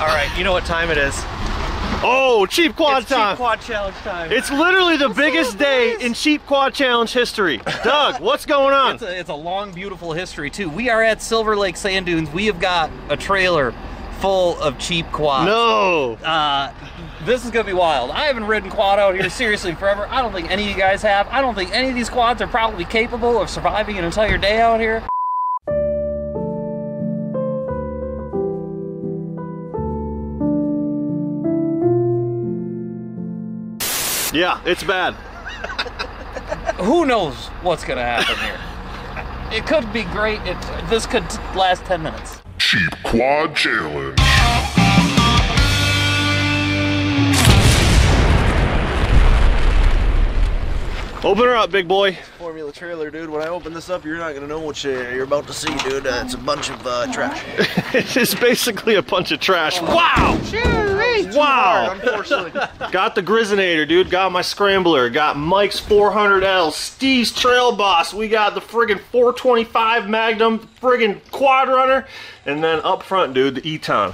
All right, you know what time it is. Oh, cheap quad it's time. Cheap quad challenge time. It's literally the biggest day in cheap quad challenge history. Doug, what's going on? It's a, it's a long, beautiful history too. We are at Silver Lake Sand Dunes. We have got a trailer full of cheap quads. No. Uh, this is gonna be wild. I haven't ridden quad out here seriously forever. I don't think any of you guys have. I don't think any of these quads are probably capable of surviving an entire day out here. Yeah, it's bad. Who knows what's gonna happen here? It could be great. It, this could last 10 minutes. Cheap Quad Challenge. Open her up, big boy. Formula trailer, dude. When I open this up, you're not gonna know what you're about to see, dude. Uh, it's a bunch of uh, trash. It's basically a bunch of trash. Wow! Wow! Unfortunately. Got the Grizzinator, dude. Got my Scrambler. Got Mike's 400L. Steve's Trail Boss. We got the friggin' 425 Magnum friggin' Quad Runner. And then up front, dude, the Eton.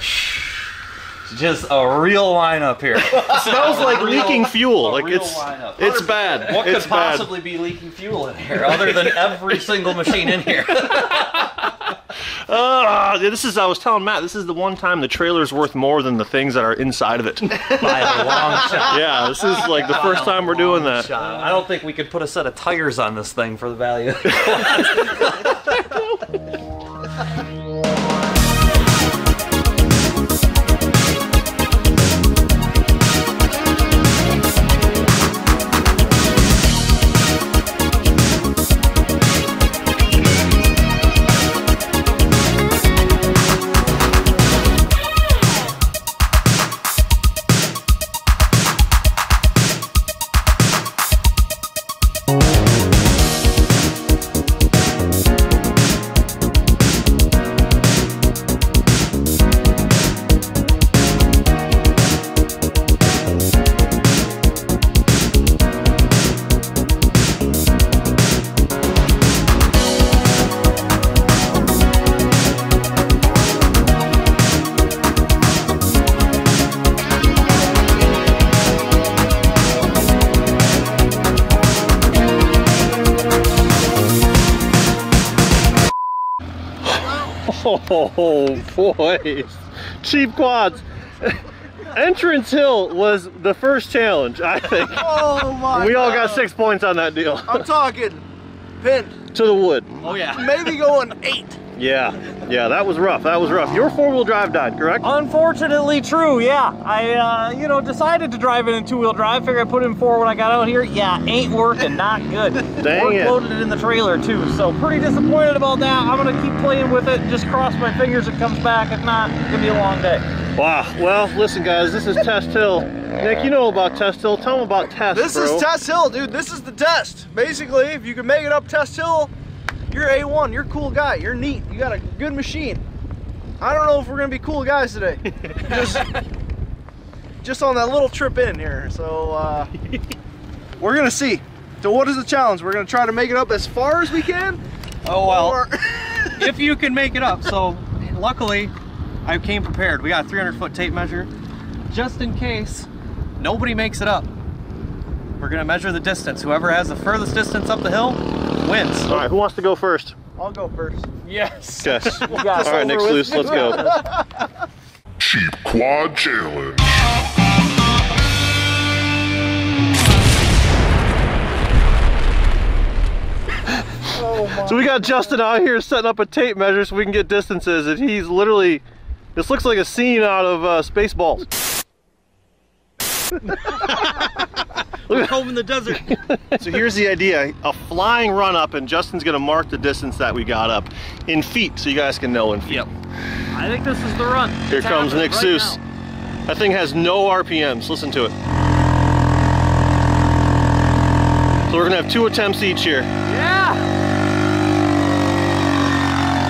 Just a real lineup here. Smells like real- leaking fuel. Like it's lineup. it's bad. What it's could bad. possibly be leaking fuel in here other than every single machine in here? Ah, this is I was telling Matt. This is the one time the trailer's worth more than the things that are inside of it. By a long shot. yeah, this is like the first time we're doing that. I don't think we could put a set of tires on this thing for the value. Oh boy, cheap quads. Entrance Hill was the first challenge, I think. oh my we all got six points on that deal. I'm talking pinned. to the wood. oh yeah. Maybe going eight. Yeah, yeah, that was rough. That was rough. Your four-wheel drive died, correct? Unfortunately true, yeah. I, uh, you know, decided to drive it in two-wheel drive. Figured I put it in four when I got out here. Yeah, ain't working, not good. Dang Work it. loaded it in the trailer too, so pretty disappointed about that. I'm gonna keep playing with it. Just cross my fingers it comes back. If not, it's gonna be a long day. Wow. Well, listen, guys, this is Test Hill. Nick, you know about Test Hill. Tell them about Test, Hill. This bro. is Test Hill, dude. This is the test. Basically, if you can make it up Test Hill, you're A1. You're a cool guy. You're neat. You got a good machine. I don't know if we're gonna be cool guys today. just, just on that little trip in here. So uh, we're gonna see. So what is the challenge? We're gonna try to make it up as far as we can. Oh well, Or if you can make it up. So luckily, I came prepared. We got a 300 foot tape measure, just in case nobody makes it up. We're gonna measure the distance. Whoever has the furthest distance up the hill wins. All right, who wants to go first? I'll go first. Yes. Yes. All got right, Nick over let's go. Cheap Quad Challenge. So we got Justin out here setting up a tape measure so we can get distances, and he's literally, this looks like a scene out of uh, Spaceballs. Home in the desert. So here's the idea, a flying run up, and Justin's gonna mark the distance that we got up in feet, so you guys can know in feet. Yep. I think this is the run. Here It's comes Nick right Seuss. now. That thing has no RPMs, listen to it. So we're gonna have two attempts each here. Yeah.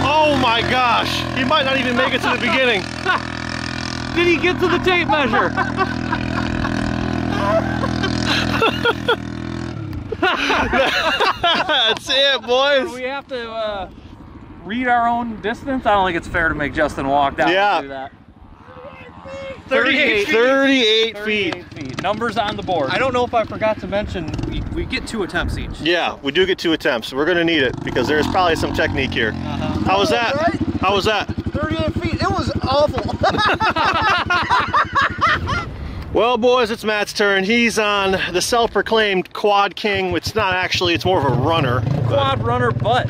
Oh my gosh, he might not even make it to the beginning. Did he get to the tape measure? That's it, boys. we have to uh, read our own distance. I don't think it's fair to make Justin walk down Yeah. and do that. 38 feet. 38 feet. 38 feet. Numbers on the board. I don't know if I forgot to mention, we, we get two attempts each. Yeah, we do get two attempts. We're gonna need it because there's probably some technique here. How was that? Right? How was that? 38 feet. It was awful. Well, boys, it's Matt's turn. He's on the self-proclaimed Quad King. It's not actually, it's more of a runner. quad runner, but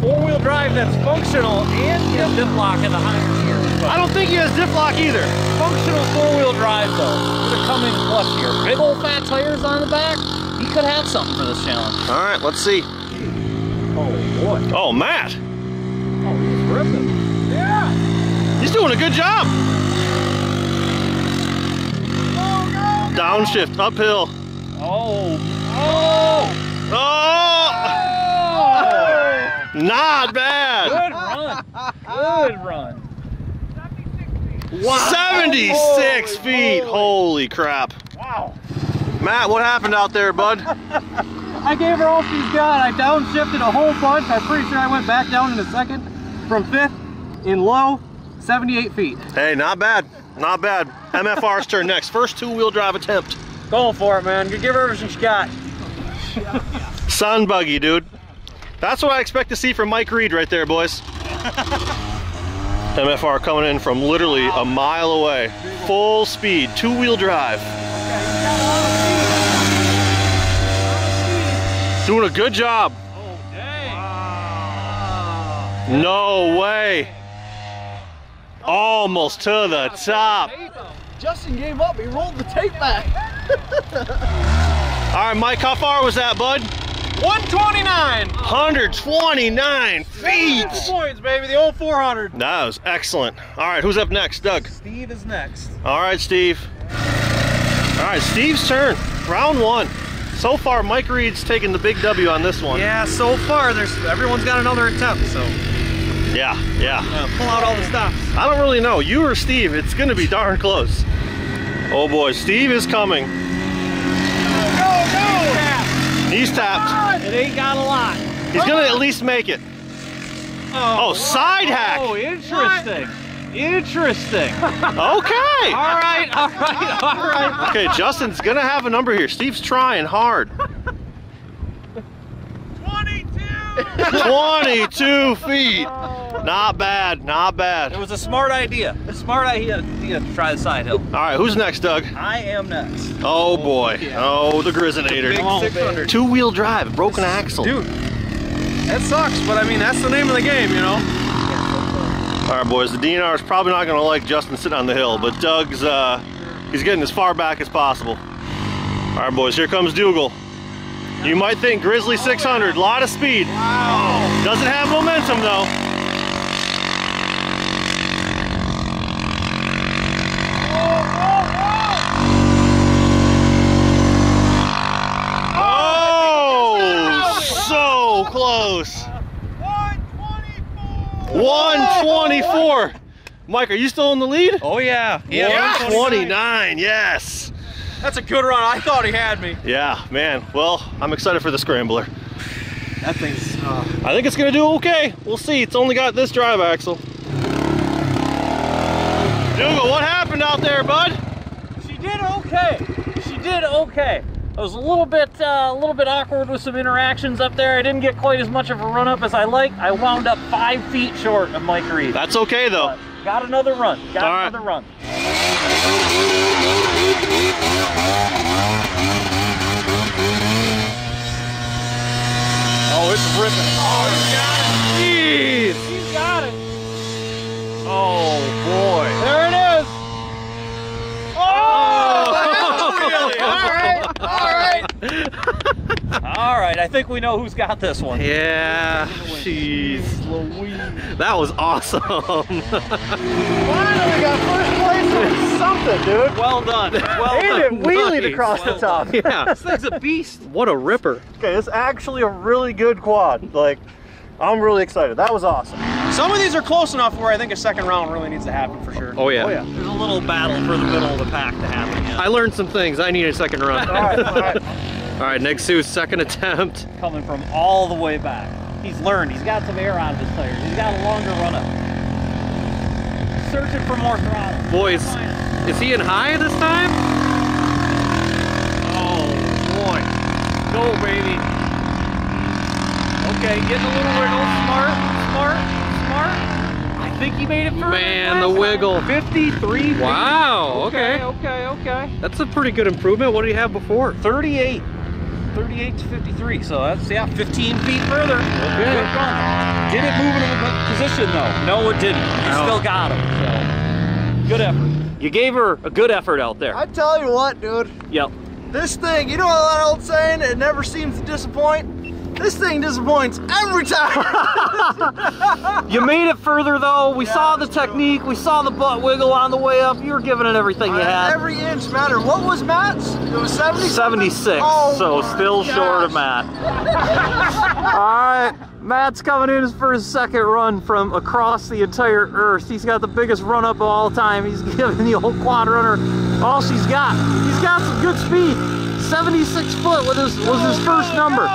four-wheel drive that's functional and has diff lock in the higher gear. I don't think he has diff lock either. Functional four-wheel drive though. With a Cummins plus here. Big old fat tires on the back. He could have something for this challenge. All right, let's see. Oh boy. Oh, Matt, Oh, he's ripping. Yeah. he's doing a good job. Downshift, uphill. Oh. Oh. Oh, Oh. not bad. Good run. Good run. 76 feet. Holy crap. Wow. Matt, what happened out there, bud? I gave her all she's got. I downshifted a whole bunch. I'm pretty sure I went back down in a second from fifth in low, 78 feet. Hey, not bad. Not bad. MFR's turn next. First two-wheel drive attempt. Going for it, man. Give her everything she got. Sun buggy, dude. That's what I expect to see from Mike Reed right there, boys. MFR coming in from literally a mile away. Full speed, two-wheel drive. Doing a good job. Oh, no way. Almost to the top. Justin gave up. He rolled the tape back. All right, Mike, how far was that, bud? 129. 129 feet. Points, baby. The old 400. That was excellent. All right, who's up next? Doug. Steve is next. All right, Steve. All right, Steve's turn. Round one. So far, Mike Reed's taking the big W on this one. Yeah, so far there's everyone's got another attempt, so Yeah, yeah. uh, pull out all the stops. I don't really know. You or Steve, it's gonna be darn close. Oh boy, Steve is coming. He's tapped. It ain't got a lot. He's gonna at least make it. Oh, side hack. Oh, interesting. Interesting. Okay. all right, all right, all right. Okay, Justin's gonna have a number here. Steve's trying hard. 22 feet. Not bad, not bad. It was a smart idea. A smart idea, idea to try the side hill. All right, who's next, Doug? I am next. Oh boy. Oh, the Grizzinator. Oh, 600. Two-wheel drive, broken axle. Dude, that sucks, but I mean, that's the name of the game, you know? All right, boys. The DNR is probably not gonna like Justin sitting on the hill, but Doug's uh, he's getting as far back as possible. All right, boys. Here comes Dougal. You might think Grizzly 600, a lot of speed. Wow. Doesn't have momentum though. Oh, so close. 124. Mike, are you still in the lead? Oh yeah. 129, yes. That's a good run. I thought he had me. Yeah, man. Well, I'm excited for the scrambler. That thing's. Uh, I think it's gonna do okay. We'll see. It's only got this drive axle. Dougal, what happened out there, bud? She did okay. She did okay. I was a little bit, uh, a little bit awkward with some interactions up there. I didn't get quite as much of a run up as I liked. I wound up five feet short of Mike Reed. That's okay though. But got another run. Got All right. another run. Oh, it's ripping. Oh, Jeez. He's got it. Oh boy. There it is. Oh! Oh, All right, I think we know who's got this one. Yeah. Jeez. That was awesome. Finally got first place or something, dude. Well done. Well And it done. wheelied Nice. across the top. yeah. This thing's a beast. What a ripper. Okay, it's actually a really good quad. Like, I'm really excited. That was awesome. Some of these are close enough where I think a second round really needs to happen for sure. Oh yeah. Oh yeah. There's a little battle for the middle of the pack to happen. Yeah. I learned some things. I need a second run. All right, all right. All right, next Sue's second attempt. Coming from all the way back. He's learned. He's got some air on his tires. He's got a longer run up. Searching for more throttle. Boys, Is he in high this time? Oh boy. Go, baby. Okay, getting a little wiggle. Smart, smart, smart. I think he made it further. Man, the last time. wiggle. 53 feet. Wow, okay. Okay, okay. That's a pretty good improvement. What did he have before? 38. 38 to 53. So that's, yeah, 15 feet further. Okay. Good run. Did it move him in a position, though? No, it didn't. You No. still got him. So, good effort. You gave her a good effort out there. I tell you what, dude. Yep. This thing, you know that old saying, it never seems to disappoint? This thing disappoints every time. You made it further, though. We Yeah, saw the that's true. technique. We saw the butt wiggle on the way up. You were giving it everything you had. Every inch mattered. What was Matt's? It was 70 76, Oh so still short of. Matt. All right, Matt's coming in for his second run from across the entire Earth. He's got the biggest run up of all time. He's giving the old quad runner all she's got. He's got some good speed. 76 foot was his, was his first number.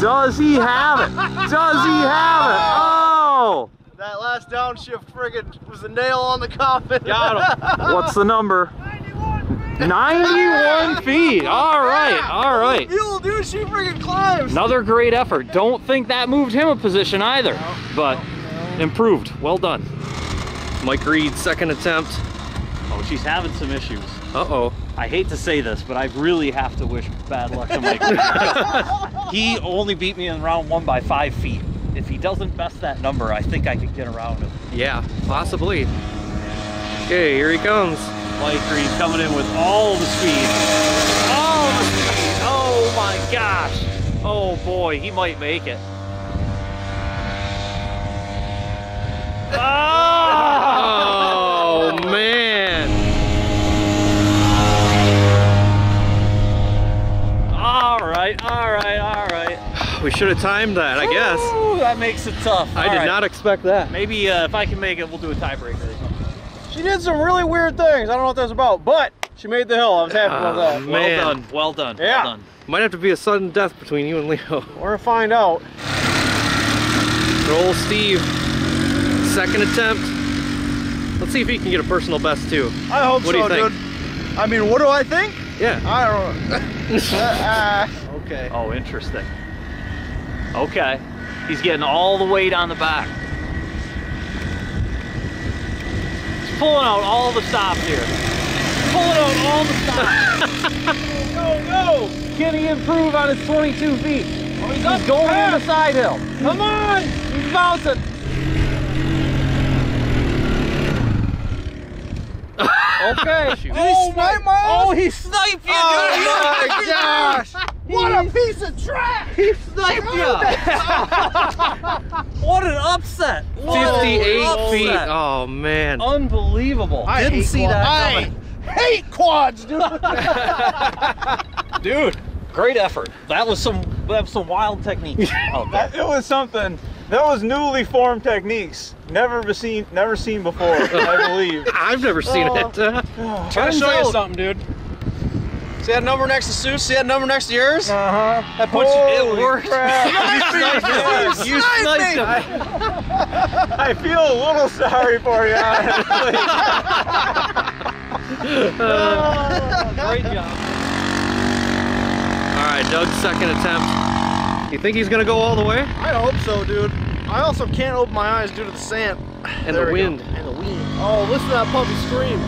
Does he have it? Does he have it? Oh! That last downshift friggin' was the nail on the coffin. Got him. What's the number? 91 feet. All right, all right. Mule, dude, she friggin' climbs. Another great effort. Don't think that moved him a position either, but improved. Well done. Mike Reed, second attempt. Oh, she's having some issues. Uh-oh. I hate to say this, but I really have to wish bad luck to Mike. he only beat me in round one by five feet. If he doesn't best that number, I think I could get around him. Yeah, possibly. Okay, here he comes. Mike Reed coming in with all the speed. All the speed. Oh my gosh. Oh boy, he might make it. Oh! Oh, man. All right, all right, all right. We should have timed that, I guess. Ooh, that makes it tough. I All did right. not expect that. Maybe uh, if I can make it, we'll do a tiebreaker or something. She did some really weird things. I don't know what that's about, but she made the hill. I was happy about Oh, that. man. Well done. Well done. Yeah. Well done. Might have to be a sudden death between you and Leo. We're gonna find out. Roll Steve. Second attempt. Let's see if he can get a personal best too. I hope What do so, you think? dude. I mean, what do I think? Yeah. I don't know. Uh, uh, okay. Oh, interesting. Okay. He's getting all the weight on the back. He's pulling out all the stops here. Pulling out all the stops. no, no. Can he improve on his 22 feet? Oh, he's, going on the side hill. Come on. He's bouncing. Okay. Shoot. Did he oh, snipe my ass? Oh, he sniped you, Oh my gosh! What a piece of trash! He sniped you. what an upset. What an 58 feet. Oh, man. Unbelievable. I Didn't see quads. that I coming. hate quads, dude. Dude, great effort. That was some that was some wild technique out there. It was something. That was newly formed techniques. Never seen, never seen before. I believe. I've never seen Oh. it. Uh, Trying to Turns show you something, dude. See that number next to Sue? See that number next to yours? Uh huh. That puts you, it Holy worked. crap. You sniped him. I feel a little sorry for you. honestly. Great job. all right, Doug's second attempt. You think he's gonna go all the way? I hope so, dude. I also can't open my eyes due to the sand. And There the we go. wind. And the wind. Oh, listen to that puppy scream.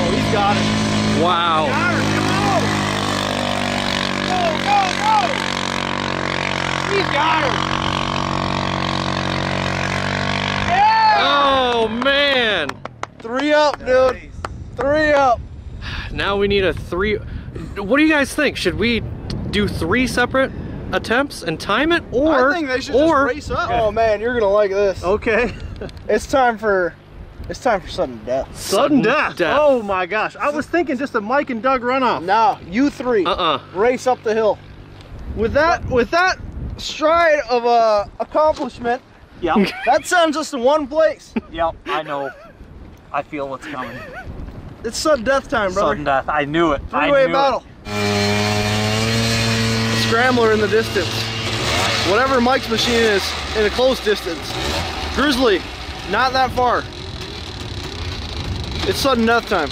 Oh, he's got it. Wow. Go! Go, go! He's got her. Oh man. Three up, dude. Three up. Now we need a three. What do you guys think? Should we do three separate attempts and time it, or I think they should or just race up. Oh man, you're gonna like this. okay. It's time for, it's time for sudden death. Sudden death. death. Oh my gosh. I was thinking just a Mike and Doug runoff. Now you three Uh-uh. race up the hill. With that, with that stride of uh, accomplishment, Yep. that sends us to one place. Yep. I know. I feel what's coming. It's sudden death time, brother. Sudden death. I knew it. Three-way battle. It. Scrambler in the distance. whatever Mike's machine is in a close distance. Grizzly, not that far. It's sudden death time.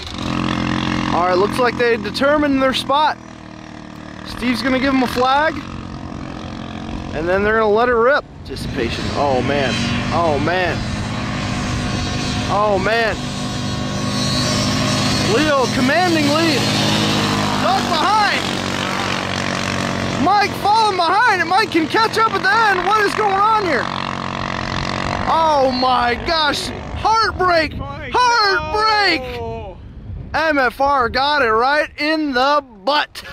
All right, looks like they determined their spot. Steve's gonna give them a flag, and then they're gonna let it rip. Dissipation. Oh man. Oh man. Oh man. Leo commanding lead. Duck behind. Mike falling behind and Mike can catch up at the end. What is going on here? Oh my gosh. Heartbreak. Heartbreak. MFR got it right in the butt.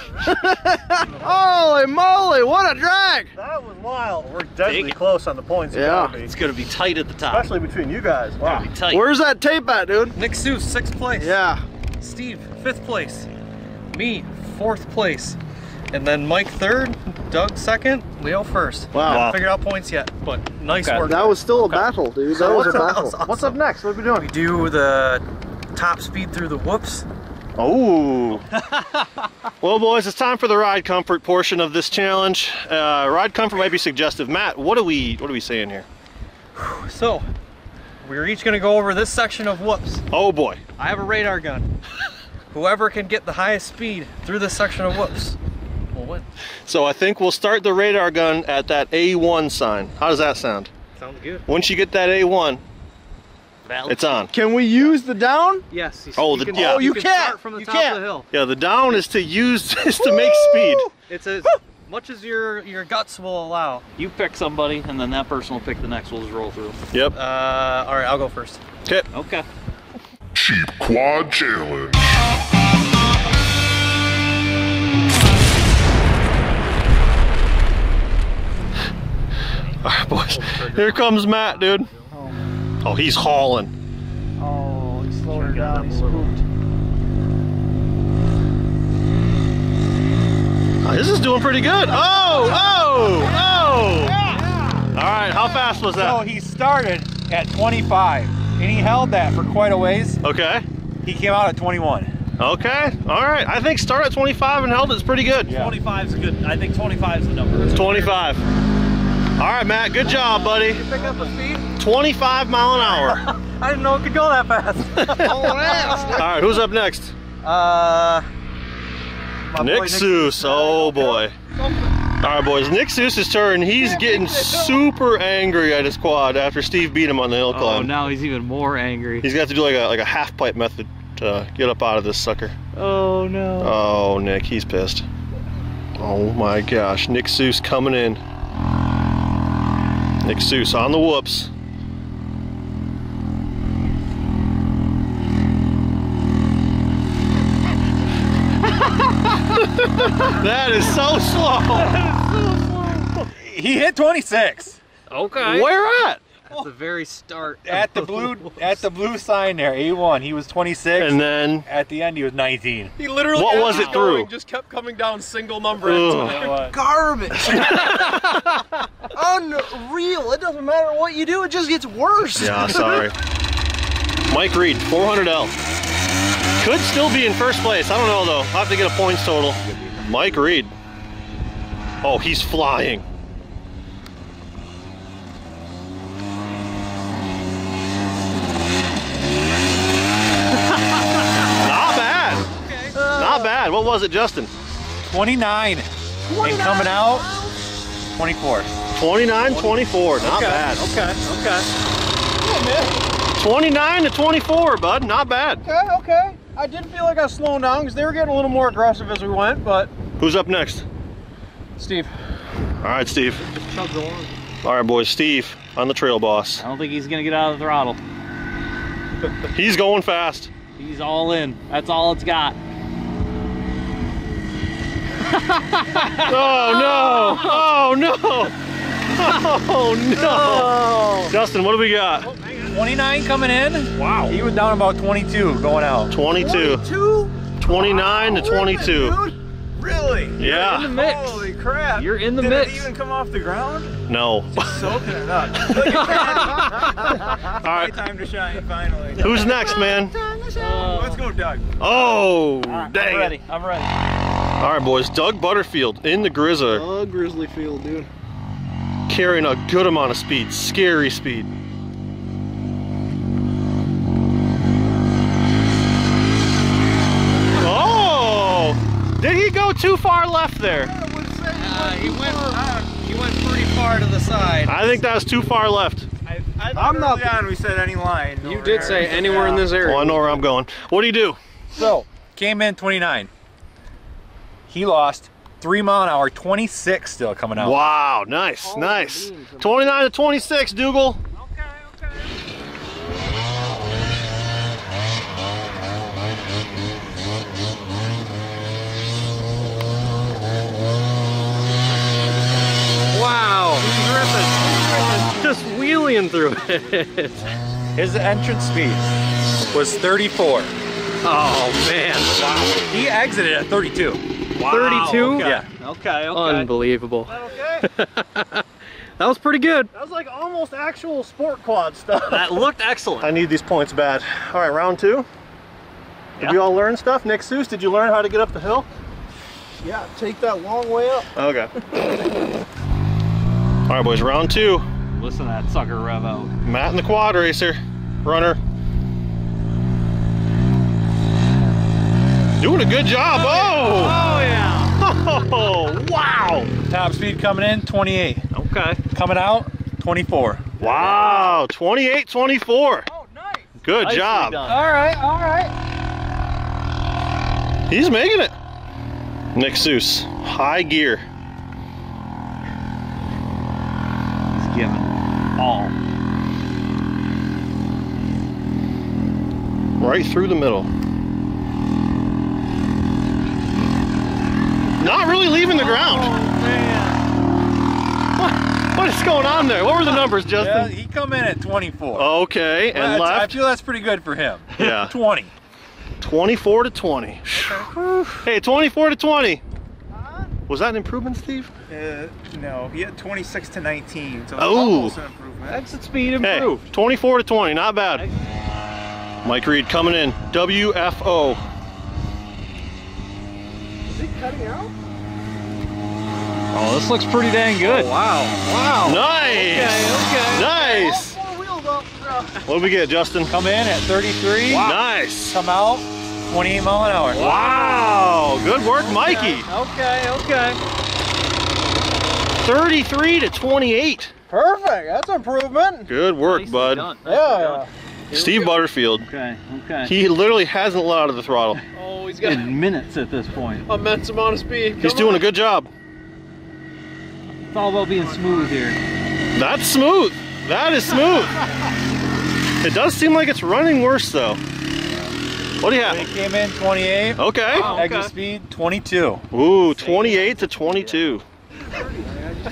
Holy moly, what a drag. That was wild. We're deadly close on the points. Yeah. be. It's gonna be tight at the top. Especially between you guys. Wow. Be tight. Where's that tape at, dude? Nick Seuss, sixth place. Yeah. Steve, fifth place. Me, fourth place. And then Mike third, Doug second, Leo first. Wow. Haven't figured out points yet, but nice Okay. work. That was still a battle, dude. That was a battle. What's up next? What are we doing? we do the top speed through the whoops. Oh. well, boys, it's time for the ride comfort portion of this challenge. Uh, ride comfort might be suggestive. Matt, what are we what are we saying here? So, we're each gonna go over this section of whoops. Oh boy. I have a radar gun. Whoever can get the highest speed through this section of whoops will win. So I think we'll start the radar gun at that A1 sign. How does that sound? Sounds good. Once you get that A1, it's on. Can we use the down? Yes. You, Oh, you the- can, yeah. Oh, you can can't. start from the You top can't. of the hill. Yeah, the down is to use is to make speed. It's as much as your your guts will allow. You pick somebody, and then that person will pick the next. We'll just roll through. Yep. Uh, all right, I'll go first. Okay. Okay. Cheap Quad Challenge. All right, boys. Here comes Matt, dude. Oh, he's hauling. Oh, he slowed her down. He spooked. Oh, this is doing pretty good. Oh, oh, oh. All right, how fast was So that? he started at 25 and he held that for quite a ways. Okay. He came out at 21. Okay. All right. I think start at 25 and held it's pretty good. Yeah. 25 is a good. I think 25 is the number. 25. All right, Matt. Good job, buddy. Pick up the speed. 25 mile an hour. I didn't know it could go that fast. Oh. All right, who's up next? uh, my Nick boy Seuss. Oh boy. All right, boys. Nick Seuss's turn. He's getting super angry at his quad after Steve beat him on the hill climb. Oh, climb. now he's even more angry. He's got to do like a like a half pipe method to get up out of this sucker. Oh no. Oh, Nick, he's pissed. Oh my gosh, Nick Seuss coming in. Nick Seuss on the whoops. that is so slow. He hit 26 Okay. Where at? At the very start. at the blue at the blue sign there. A1. He was 26. And then at the end he was 19. He literally What as was he's it through? going, Just kept coming down single number. Ugh. You know? Garbage. Unreal. It doesn't matter what you do, it just gets worse. Yeah, sorry. Mike Reed, 400L. Could still be in first place. I don't know though. I'll have to get a points total. Mike Reed. Oh, he's flying. 29. What was it, Justin? 29. 29. And coming out, 24. 29, 24. Not okay. bad. Okay, okay. 29 to 24, bud. Not bad. Okay, okay. I did feel like I was slowing down because they were getting a little more aggressive as we went, but... Who's up next? Steve. All right, Steve. All right, boys. Steve on the trail boss. I don't think he's going to get out of the throttle. he's going fast. He's all in. That's all it's got. Oh no! Oh no! Oh no! Justin, what do we got? 29 coming in. Wow. He was down about 22 going out. 22. Two? 29 to 22. Really? Yeah. mix. Holy crap. You're in the Did mix. it even come off the ground? No. Soaking it up. All right. Time to shine finally. Who's next, man? Let's go, Doug. Oh, I'm dang ready. it. I'm ready. All right, boys. Doug Butterfield in the Grizzler. Oh, Grizzly Field, dude. carrying a good amount of speed, scary speed. Oh! Did he go too far left there? Uh, he went. he went pretty far to the side. I think that was too far left. I'm not. on we said any line. You did there. say anywhere in this area. Oh, I know where I'm going. What do you do? So, came in 29. He lost three mile an hour, 26 still coming out. Wow, nice, nice. 29 to 26, Dougal. Okay, okay. Wow. Just wheeling through it. His entrance speed was 34. Oh man. He exited at 32. 32? Yeah. Okay, okay. Unbelievable. Okay, That was pretty good. that was like almost actual sport quad stuff. That looked excellent. I need these points bad. All right, round two. Did Yeah. you all learn stuff? Nick Seuss, did you learn how to get up the hill? Yeah, take that long way up. Okay. all right, boys, round two. Listen to that sucker rev out. Matt in the quad racer, runner. Doing a good job. Oh! Oh. oh yeah. Oh, wow! Top speed coming in 28. Okay. Coming out 24. Wow, 28 24. Oh, nice. Good Nicely job. done. All right, all right. He's making it. Nick Seuss, high gear. He's giving all. Right through the middle. Not really leaving the ground. What, what is going on there? What were the numbers, Yeah, Justin? he come in at 24. Okay, and That's- I feel that's pretty good for him. Yeah. 20. 24 to 20. Hey, 24 to 20. Was that an improvement, Steve? Uh, no, he had 26 to 19, so it's Oh. almost an improvement. Exit speed improved. Hey, 24 to 20, not bad. Mike Reed coming in, WFO. Is he cutting out? Oh, this looks pretty dang good. Oh, wow. Wow. Nice! okay. okay. Nice! Four wheels up. What do we get, Justin? Come in at 33. Nice! Come out 28 mile an hour. Wow! Good work, Mikey. Okay, okay. 33 to 28. Perfect. That's improvement. Good work, Nicely bud. done, Yeah. Steve Butterfield. Okay, okay. He literally hasn't let out of the throttle. He's got in minutes at this point. immense amount of speed. He's Come doing on. a good job. It's all about being smooth here. That's smooth. That is smooth. It does seem like it's running worse though. What do you He have? came in 28. Okay. Oh, Exit speed 22. Ooh, 28 to 22.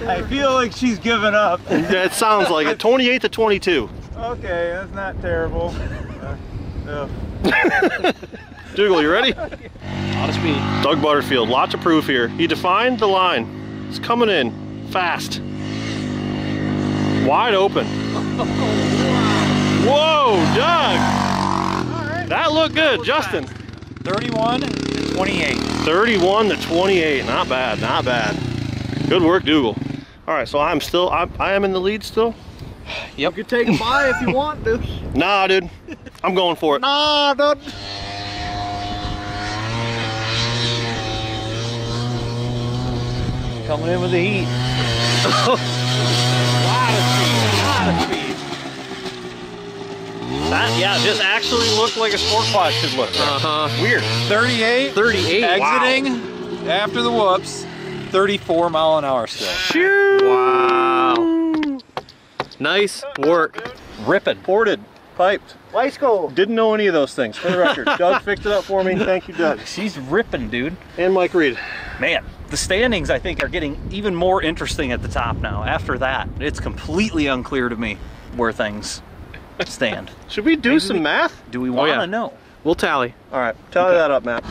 I feel like she's giving up. That sounds like it. 28 to 22. okay, that's not terrible. Uh, ugh. Dougal, you ready? Lot of speed. Doug Butterfield, lots of proof here. He defined the line. It's coming in fast. Wide open. Whoa, Doug! That looked good. Justin, 31 to 28. 31 to 28. Not bad, not bad. Good work, Dougal. All right, so I'm still, I'm, I am in the lead still? Yep. You can take a bye if you want to. Nah, dude. I'm going for it. Nah, dude. Coming in with the heat. That, yeah, this actually looked like a sport quad should look. Uh-huh. Weird. 38. 38. Exiting after the whoops. 34 mile an hour still. Wow. Nice work. Ripping. Ported, piped. Let's go. Didn't know any of those things, for the record. Doug fixed it up for me. Thank you, Doug. She's ripping, dude. And Mike Reed. Man, the standings I think are getting even more interesting at the top now. After that, it's completely unclear to me where things stand. Should we do some math? Do we want to yeah. know? We'll tally. All right, tally that up, Matt.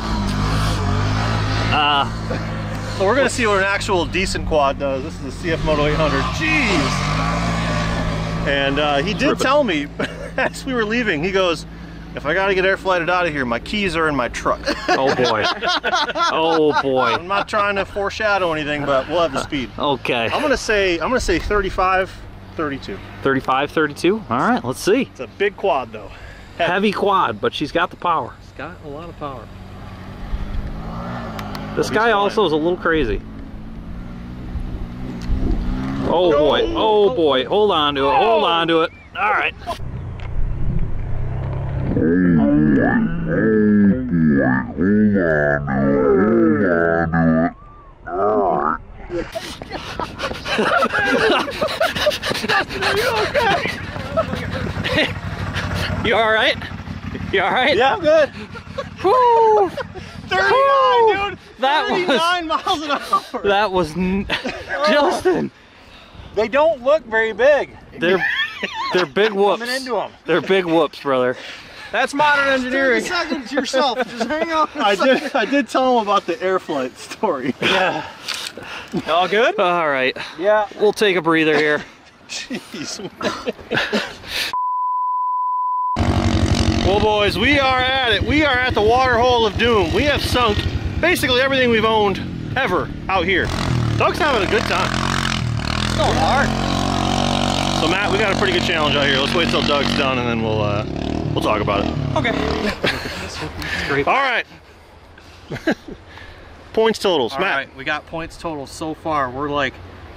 Uh, So we're gonna see what an actual decent quad does. This is a CF Moto 800. Jeez. And uh, he did tell me as we were leaving, he goes, if I gotta get air flighted out of here, my keys are in my truck. Oh boy. oh boy. I'm not trying to foreshadow anything, but we'll have the speed. Okay. I'm gonna say I'm gonna say 35, 32. 35, 32. All right, let's see. It's a big quad though. Heavy quad, but she's got the power. It's got a lot of power. This guy also is a little crazy. Oh boy, oh boy, hold on to it, hold on to it. All right. You all right? You all right? Yeah, I'm good. Woo! 39, dude. That was 39 miles an hour. that was n- Justin. They don't look very big. They're they're big whoops. Coming into them. They're big whoops, brother. That's modern engineering. Take a second to yourself. Just hang on. I did. I did tell him about the air flight story. Yeah. All good? All right, Yeah. we'll take a breather here. Jeez. well, boys, we are at it. We are at the water hole of doom. We have sunk basically everything we've owned ever out here. Doug's having a good time. It's going hard. So, Matt, we got a pretty good challenge out here. Let's wait till Doug's done, and then we'll uh, we'll talk about it. Okay. Great. All right. Points totals, All Matt. right, we got points total so far. We're like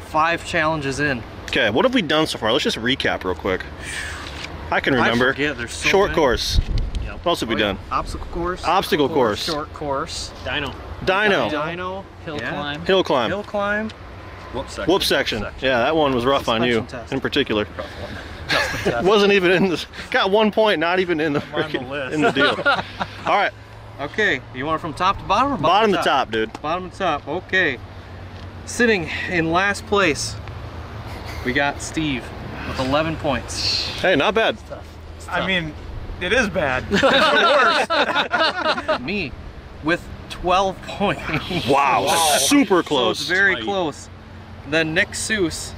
five challenges in. Okay, what have we done so far? Let's just recap real quick. I can remember. I forget, there's so Short many. course. What else have we Oh, yeah. done? Obstacle course. Obstacle course. Short course. Dino. Dino. Dino. Hill Yeah. climb. Hill climb. Hill climb. Whoop section. Whoop section. Yeah, that one was rough on you test. in particular. Wasn't even in this. Got one point, not even in the, on the list. in the deal. All right, Okay, you want it from top to bottom or bottom bottom, to top, dude. Bottom to top. Okay. Sitting in last place, we got Steve with 11 points. Hey, not bad. I mean, it is bad. Me with 12 points. Wow, super So close. it's very close. Then Nick Seuss,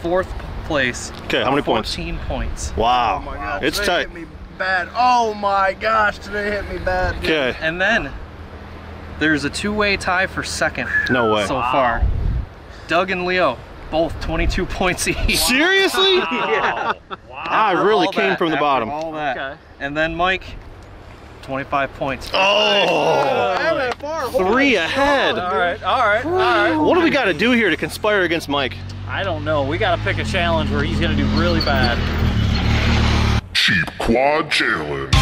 fourth place. Okay, how many points? 14 points. Wow, Oh my god. it's today tight. hit me bad. Oh my gosh, today hit me bad. Okay, And then there's a two-way tie for second no way. so far. Doug and Leo, both 22 points each. Seriously? yeah. I really came that- from the bottom. All that. Okay. And then Mike, 25 points. Oh, I haven't had far. Holy three ahead. All right, all right, all right. What do we got to do here to conspire against Mike? I don't know. We got to pick a challenge where he's going to do really bad. Cheap Quad Challenge.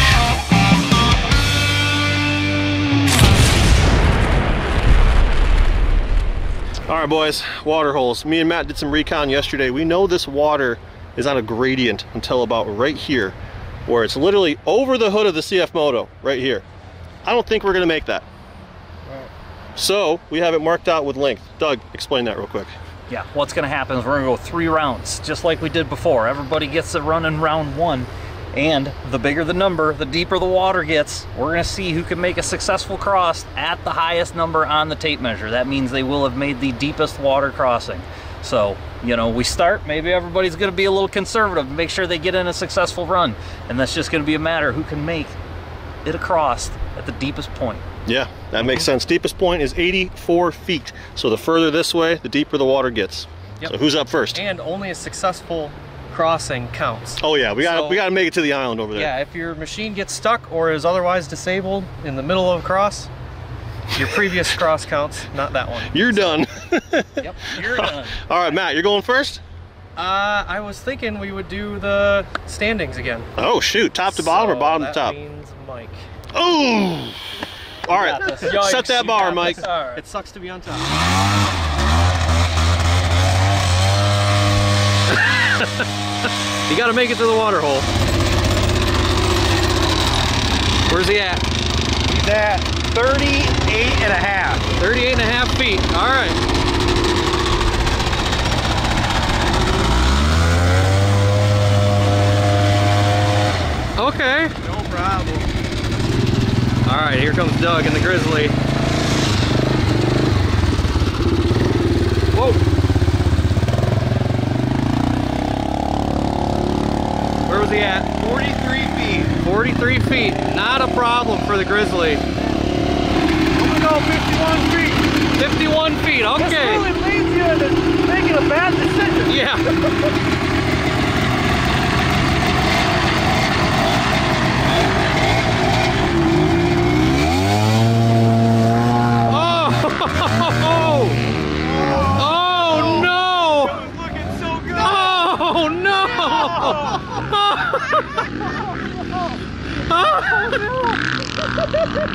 All right, boys, water holes. Me and Matt did some recon yesterday. We know this water is on a gradient until about right here, where it's literally over the hood of the CF Moto, right here. I don't think we're gonna make that. So we have it marked out with length. Doug, explain that real quick. Yeah, what's to happen is we're to go three rounds, just like we did before. Everybody gets a run in round one, and the bigger the number, the deeper the water gets. We're to see who can make a successful cross at the highest number on the tape measure. That means they will have made the deepest water crossing. So, you know, we start, maybe everybody's to be a little conservative, make sure they get in a successful run. And that's just to be a matter who can make it across at the deepest point. Yeah, that makes sense. Deepest point is 84 feet. So the further this way, the deeper the water gets. Yep. So who's up first? And only a successful crossing counts. Oh yeah, we got So- we got to make it to the island over there. Yeah, if your machine gets stuck or is otherwise disabled in the middle of a cross, your previous cross counts, not that one. You're done. Yep, you're done. All right, Matt, you're going first? Uh, I was thinking we would do the standings again. Oh shoot, top to bottom or bottom to that top? means Mike. Oh! All right, got set that bar, Mike. this. It sucks to be on top. You got to make it to the water hole. Where's he at? He's at 38 and a half. 38 and a half feet. All right. Okay. No problem. All right, here comes Doug and the Grizzly. Whoa. Where was he at? 43 feet. 43 feet, not a problem for the Grizzly. I'm gonna go 51 feet. 51 feet, okay. This really leads you into making a bad decision. Yeah. Oh! Oh no! Looking so good. Oh no!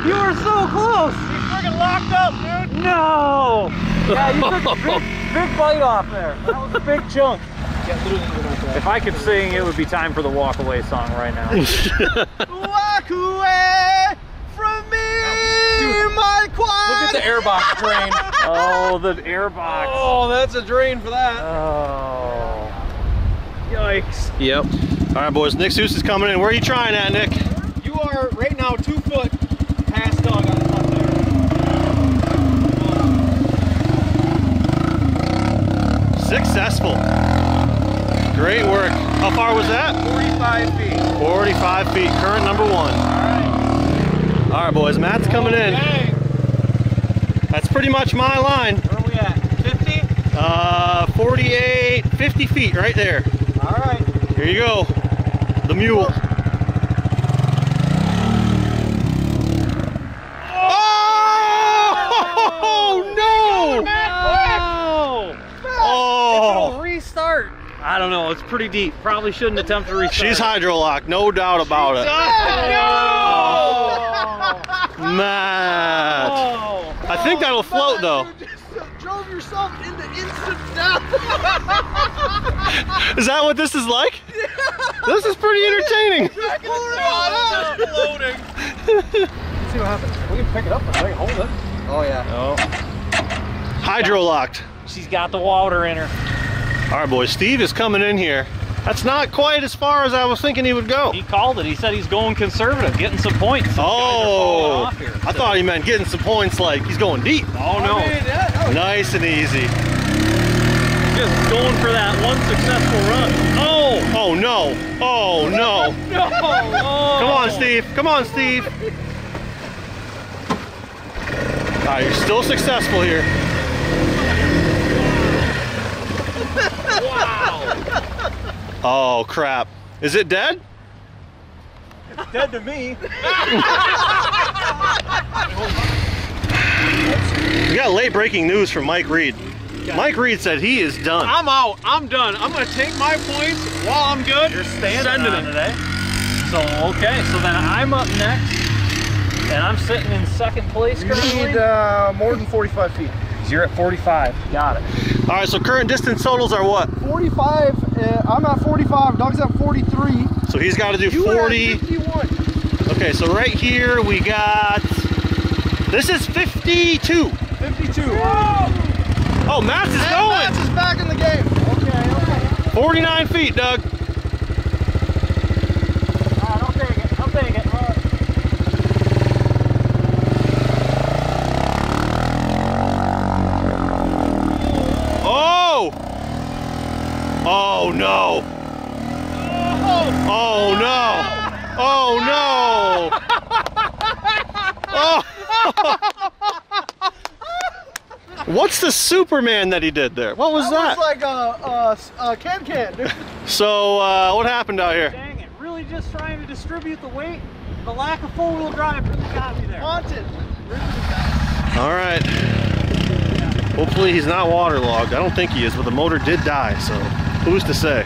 You were so close. You freaking locked up, dude. No. Yeah, you took a big, big bite off there. That was a big chunk. If I could sing, it would be time for the walk away song right now. Walk away from me, my quad. Look at the airbox drain. oh, the airbox. Oh, that's a drain for that. Oh. Yikes. Yep. All right, boys. Nick Seuss is coming in. Where are you trying at, Nick? You are right now two foot past dog on the top there. Successful. Great work. How far was that? 45 feet. 45 feet. Current number one. All right. All right, boys. Matt's coming in. Okay. That's pretty much my line. Where are we at? 50? Uh, 48, 50 feet right there. All right. Here you go. The mule. Oh, no! No. Oh, Restart. I don't know. It's pretty deep. Probably shouldn't attempt to restart. she's hydrolocked, no doubt about it. No. Matt. Oh. I think oh, that'll float though. You just uh, drove yourself into instant death. Is that what this is like? This is pretty entertaining. Floating. Let's see what happens. We can pick it up and I can hold it. Oh yeah. Oh. Hydrolocked. She's got the water in her. All right, boys. Steve is coming in here. That's not quite as far as I was thinking he would go. He called it. He said he's going conservative, getting some points. Some guys are falling Oh, off here. I thought he meant getting some points like he's going deep. Oh, oh no. Nice and easy. Just going for that one successful run. Oh! Oh no. Oh no. No! Oh. Come on, Steve. Come on, Steve. All right, you're still successful here. Wow! Oh crap. Is it dead? It's dead to me. We got late breaking news from Mike Reed. Mike Reed said he is done. I'm out. I'm done. I'm gonna take my points while I'm good. You're Standing sending on it. today. So okay, so then I'm up next, and I'm sitting in second place You need uh, more than 45 feet. You're at 45. Got it. All right, so current distance totals are what? 45. Uh, I'm at 45. Doug's at 43. So he's got to do You 40. at 51. Okay, so right here we got. This is 52. 52. Oh, Matt's is And going. Mats is back in the game. Okay, okay. 49 feet, Doug. Alright, I'll take it. I'll take it. Oh! Oh no! Oh no! Oh no! Oh! What's the Superman that he did there? What was That that? was like a, a, a can can, dude. So, uh, what happened out here? Dang it. Really just trying to distribute the weight. The lack of four-wheel drive really got me there. Haunted. All right. Hopefully he's not waterlogged. I don't think he is, but the motor did die, so who's to say?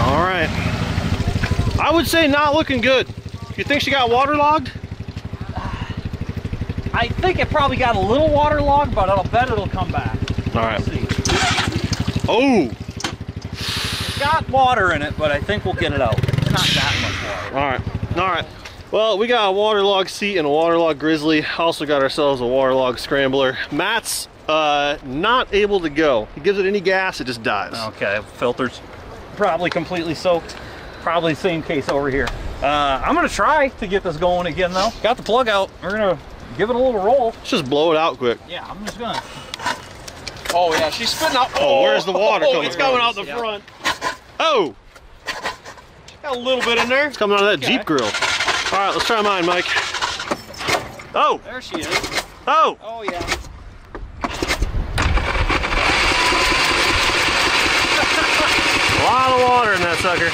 All right. I would say not looking good. You think she got waterlogged? I think it probably got a little waterlogged, but I'll bet it'll come back. All right. Oh, It's got water in it, but I think we'll get it out. It's not that much water. all right. All right. Well, we got a waterlogged seat and a waterlogged grizzly. Also got ourselves a waterlogged scrambler. Matt's uh, not able to go. He gives it any gas, it just dies. Okay, filters probably completely soaked. Probably the same case over here. Uh, I'm gonna try to get this going again though. Got the plug out. We're gonna give it a little roll. Let's just blow it out quick. Yeah, I'm just gonna. Oh yeah, she's spitting out. Oh, where's the water Oh, coming It's from? coming out the Yeah. front. Oh, Got a little bit in there. it's coming out of that Jeep grill. All right, let's try mine, Mike. Oh, There she is. oh, Oh yeah. a lot of water in that sucker.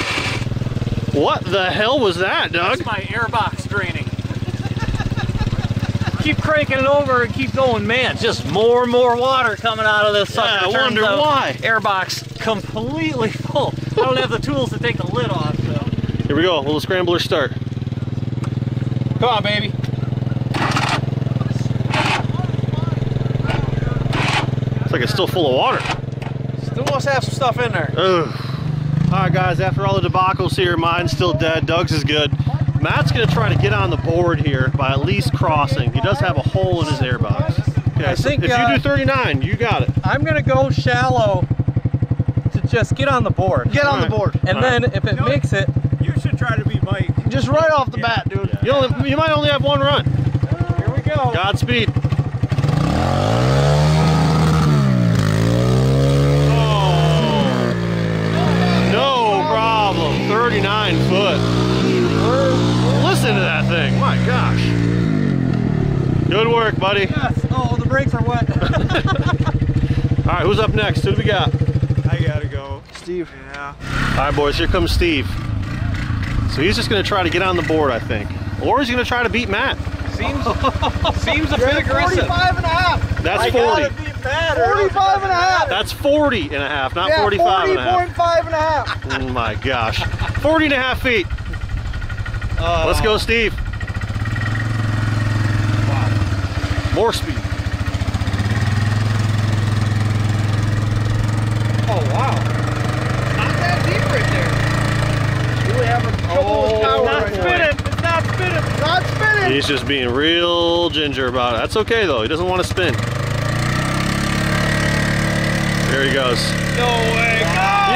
What the hell was that, Doug? That's my airbox draining. keep cranking it over and keep going. Man, just more and more water coming out of this sucker. Yeah, I wonder out why. Airbox completely full. I don't have the tools to take the lid off. So. Here we go, little scrambler start. Come on, baby. It's like it's still full of water. Still must have some stuff in there. Ugh. All right, guys, after all the debacles here, mine's still dead. Doug's is good. Matt's gonna try to get on the board here by at least crossing. He does have a hole in his airbox. Okay, I so think, if you uh, do 39, you got it. I'm gonna go shallow to just get on the board. Get on the board. And then if it makes it, You should try to be Mike. Just right off the bat, dude. You, only, you might only have one run. here we go. Godspeed. Thing. My gosh. Good work, buddy. Yes. Oh, the brakes are wet. All right, who's up next? Who do we got? I gotta go. Steve. Yeah. All right, boys, here comes Steve. So he's just going to try to get on the board, I think. Or he's going to try to beat Matt. Seems seems a You're bit at aggressive. 45 and a half. That's 40. 45 and a half. That's 40 and a half, not yeah, 45 and a half. 40.5 and a half. Oh my gosh. 40 and a half feet. Uh, Let's go, Steve. More speed. Oh wow. Not that deep right there. Really having trouble Oh, with power not right now. spinning. It's not spinning. Not spinning. He's just being real ginger about it. That's okay though. He doesn't want to spin. There he goes. No way. Ah.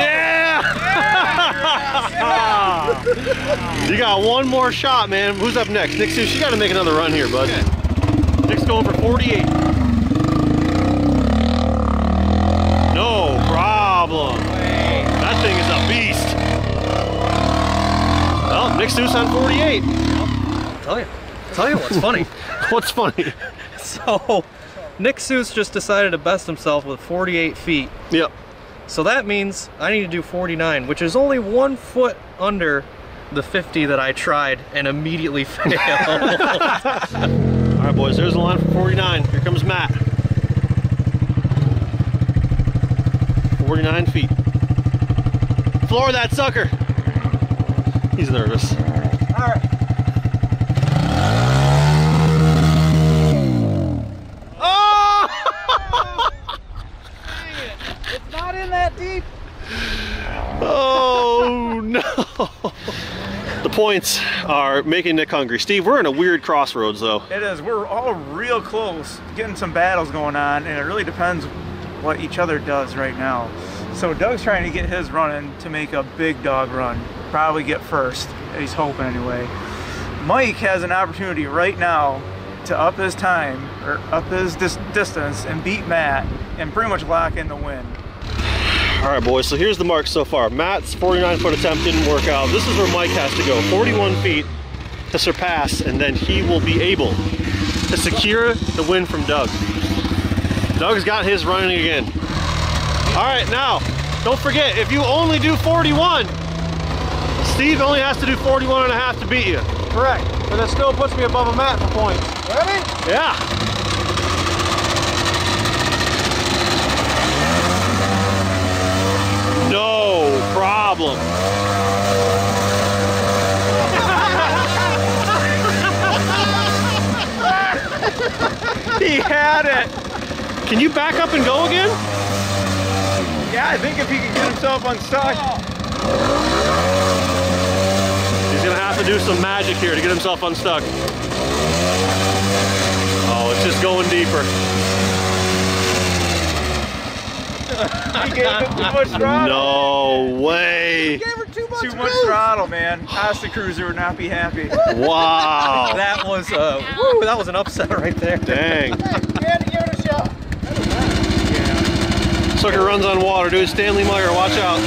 Yeah! you got one more shot, man. Who's up next? Nick Seuss, you got to make another run here, bud. Nick's going for 48. No problem. That thing is a beast. Well, Nick Seuss on 48. Tell you. Tell you what's funny. What's funny? So, Nick Seuss just decided to best himself with 48 feet. Yep. So that means I need to do 49, which is only one foot under the 50 that I tried and immediately failed. Right, boys, there's the line for 49. Here comes Matt. 49 feet. Floor that sucker. He's nervous. All right. Oh! It's not in that deep. oh no! Points are making Nick hungry. Steve, we're in a weird crossroads though. It is. We're all real close, getting some battles going on, and it really depends what each other does right now. So Doug's trying to get his running to make a big dog run, probably get first. He's hoping anyway. Mike has an opportunity right now to up his time or up his dis- distance and beat Matt and pretty much lock in the win. All right, boys, so here's the mark so far. Matt's 49 foot attempt didn't work out. This is where Mike has to go 41 feet to surpass, and then he will be able to secure the win from Doug. Doug's got his running again. All right, now, don't forget, if you only do 41, Steve only has to do 41 and a half to beat you. Correct. But that still puts me above a mat for points. Ready? Yeah. No problem. He had it! Can you back up and go again? Yeah, I think if he can get himself unstuck. He's gonna have to do some magic here to get himself unstuck. Oh, it's just going deeper. He gave it too much throttle. No way. Gave her too much Too much juice. throttle, man. Costa Cruiser would not be happy. Wow. that was uh, woo, that was an upset right there. Dang. You had to give it a shot. Sucker runs on water, dude. Stanley Meyer, watch out.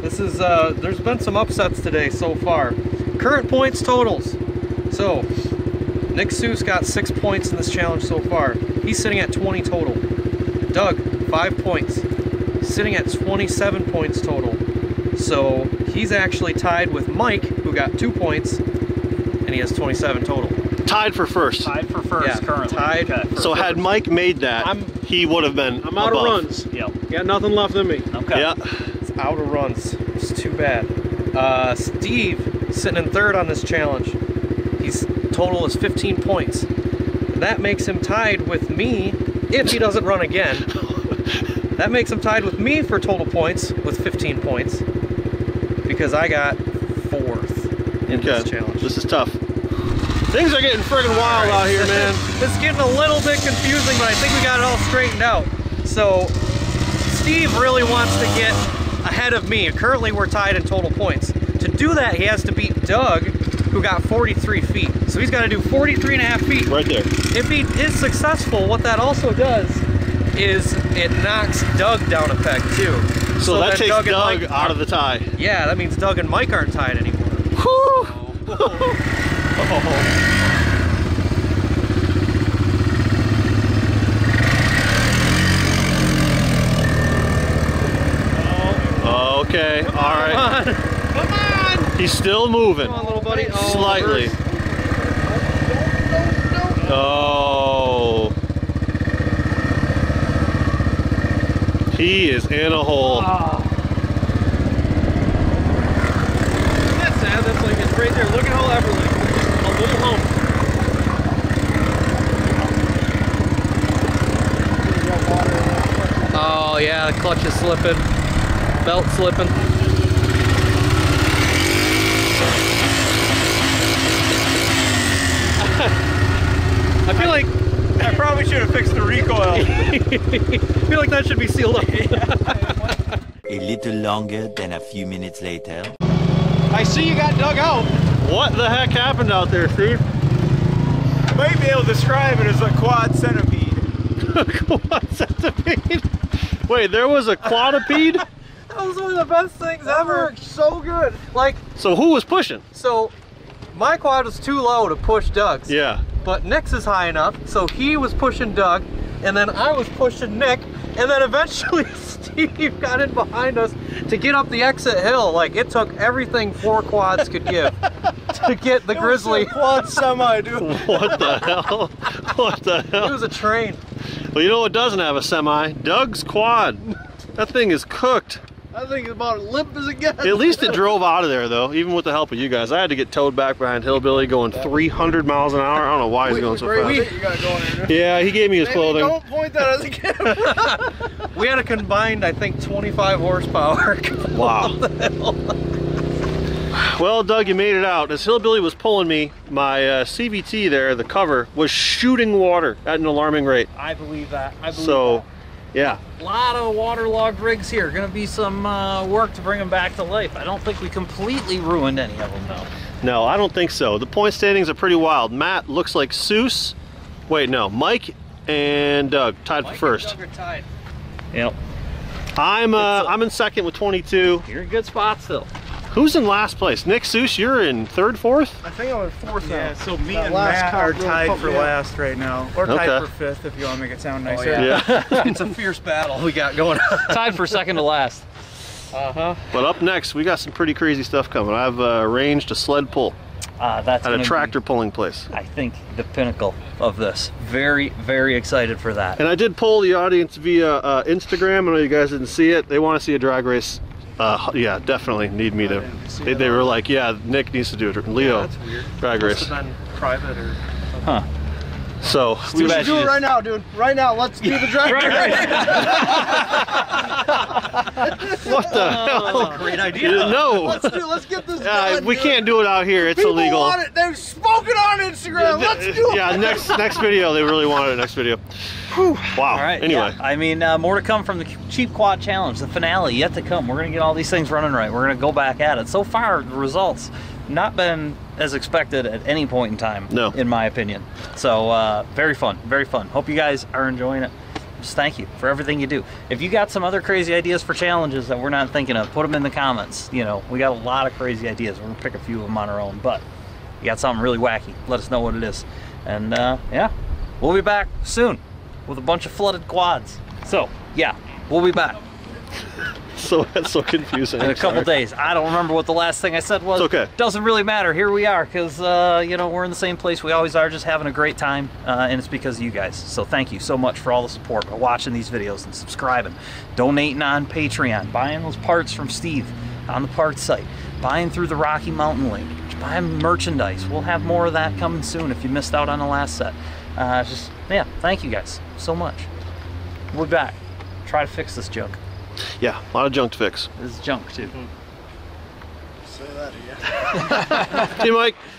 This is, uh, there's been some upsets today so far. Current points totals. So, Nick Seuss got six points in this challenge so far. He's sitting at 20 total. Doug, five points. Sitting at 27 points total. So, he's actually tied with Mike, who got two points, and he has 27 total. Tied for first. Tied for first Yeah, currently. tied Okay. So had Mike made that, I'm- he would have been I'm out above. of runs. Yep. Got nothing left in me. Okay. Yeah. It's out of runs. It's too bad. Uh, Steve sitting in third on this challenge. He's total is 15 points. That makes him tied with me if he doesn't run again. that makes him tied with me for total points with 15 points because I got fourth in this challenge. This is tough. Things are getting friggin' wild out here, man. It's getting a little bit confusing, but I think we got it all straightened out. So, Steve really wants to get ahead of me. Currently, we're tied in total points. To do that, he has to beat Doug, who got 43 feet. So he's got to do 43 and a half feet. Right there. If he is successful, what that also does is it knocks Doug down a peg too. So, that then takes Doug, and Mike out of the tie. Yeah, that means Doug and Mike aren't tied anymore. Okay, all right. Come on! He's still moving. Come on, little buddy. Oh, Slightly. reverse. Oh. He is in a hole. Ah. That's sad. That's like it's right there. Look at how Everly. A little hump. Oh yeah, the clutch is slipping. Belt slipping. I feel like I probably should have fixed the recoil. I feel like that should be sealed up. A little longer than a few minutes later. I see you got dug out. What the heck happened out there, Steve? Might be able to describe it as a quad centipede. Quad centipede? Wait, there was a quadrupede? That was one of the best things ever. So good. Like, so who was pushing? so my quad was too low to push Doug's. Yeah. But Nick's is high enough, so he was pushing Doug, and then I was pushing Nick, and then eventually Steve got in behind us to get up the exit hill. Like it took everything four quads could give to get the Grizzly. quad semi, dude. What the hell? What the hell? It was a train. Well, you know what doesn't have a semi? Doug's quad. That thing is cooked. I think it's about as limp as it gets. At least it drove out of there, though, even with the help of you guys. I had to get towed back behind Hillbilly going 300 miles an hour. I don't know why he's going so fast. weight you got going there. Yeah, he gave me his Maybe clothing. don't point that at the camera. We had a combined, I think, 25 horsepower. Wow. Well, Doug, you made it out. As Hillbilly was pulling me, my uh, CVT there, the cover, was shooting water at an alarming rate. I believe that. I believe So, yeah. A lot of waterlogged rigs here. Going to be some uh, work to bring them back to life. I don't think we completely ruined any of them, though. No, I don't think so. The point standings are pretty wild. Matt looks like Seuss. Wait, no, Mike and Doug tied for first. Yep. I'm uh, I'm in second with 22. You're in good spot still. Who's in last place? Nick Seuss, you're in third, fourth. I think I'm in fourth Yeah, now. so me That and last Matt count are really tied pumped for me up. last right now. Or tied Okay. for fifth if you want to make it sound nicer. Yeah. it's a fierce battle we got going on. Tied for second to last. Uh-huh. But up next, we got some pretty crazy stuff coming. I've uh, arranged a sled pull Uh, that's at gonna a be, tractor pulling place. I think the pinnacle of this. Very, very excited for that. And I did poll the audience via uh, Instagram. I know you guys didn't see it. They want to see a drag race. Uh, yeah, definitely need me to. They, they were like, yeah, Nick needs to do it. Leo, that's weird. drag Must race. have been private or Huh. So we We should do it just- right now, dude. Right now, let's do the drive. what the hell? great idea. No, Let's do. Let's get this. uh, done, we dude. can't do it out here. It's People illegal. want it. They've spoken on Instagram. Let's do it. Yeah, next next video. They really wanted it. Next video. Wow. All right. Anyway, yeah. I mean, uh, more to come from the Cheap Quad Challenge, the finale yet to come. We're gonna get all these things running right. We're gonna go back at it. So far, the results not been as expected at any point in time. No. In my opinion. So uh, very fun, very fun. Hope you guys are enjoying it. just thank you for everything you do. If you got some other crazy ideas for challenges that we're not thinking of, put them in the comments. You know, we got a lot of crazy ideas. We're gonna pick a few of them on our own, but you got something really wacky, let us know what it is. And uh, yeah, we'll be back soon with a bunch of flooded quads. So yeah, we'll be back So that's so confusing. in a couple days. I don't remember what the last thing I said was. It's okay. Doesn't really matter. Here we are, because uh, you know we're in the same place we always are, just having a great time, uh, and it's because of you guys. So thank you so much for all the support, by watching these videos and subscribing, donating on Patreon, buying those parts from Steve on the parts site, buying through the Rocky Mountain link, buying merchandise. We'll have more of that coming soon if you missed out on the last set. Uh, just yeah, thank you guys so much. We're back. Try to fix this junk. Yeah, a lot of junk to fix. This is junk too. Say that again. See you, Mike. See you, man.